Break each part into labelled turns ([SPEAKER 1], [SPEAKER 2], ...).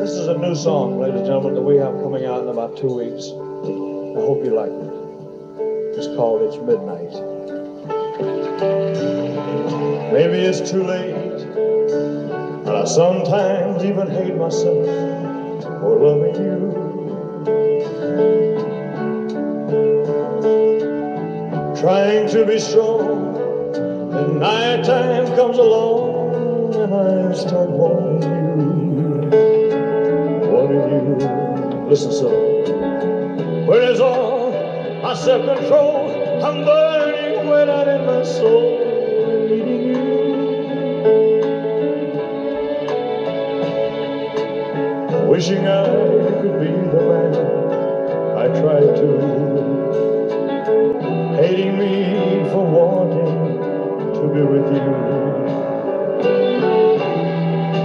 [SPEAKER 1] This is a new song, ladies and gentlemen, that we have coming out in about two weeks. I hope you like it. It's called It's Midnight. Maybe it's too late, and I sometimes even hate myself for loving you. Trying to be strong, nighttime comes along, and I start wanting you, wanting you. Listen, son. When it's all my self-control, I'm burning way out in my soul, needing you. Wishing I could be the man I tried to. To with you.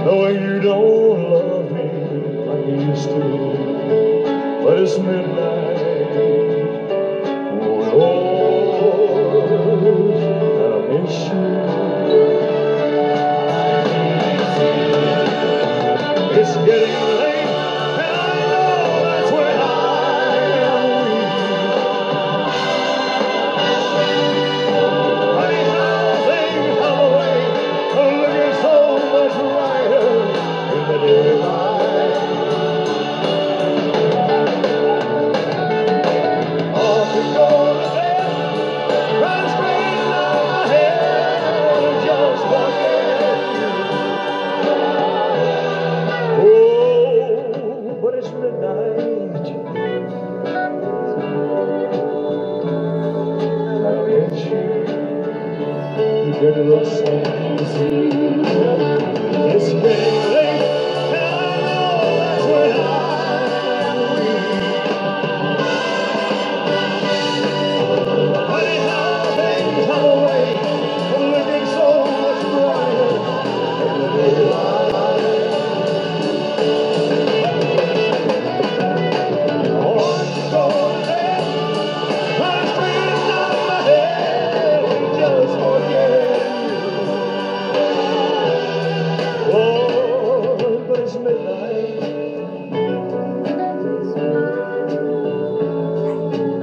[SPEAKER 1] Knowing you don't love me like you used to. But it's midnight. Oh Lord, I miss you. It's getting Get a little something It's getting it's midnight.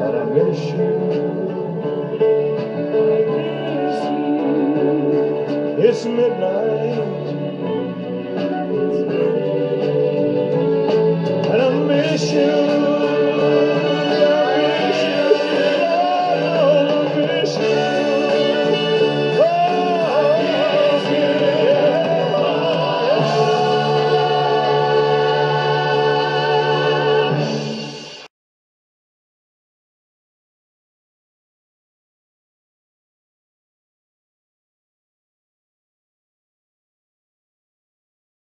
[SPEAKER 1] And I miss you. It's midnight. And I miss you.